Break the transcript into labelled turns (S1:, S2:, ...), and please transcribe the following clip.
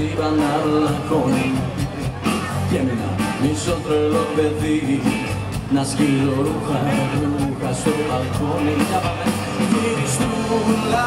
S1: Είπαν άλλα και έμεινα μισό τρελό παιδί. Να σκύλω ρούχα, ρούχα στο μπαλκόνι. Για πάμε γυριστούλα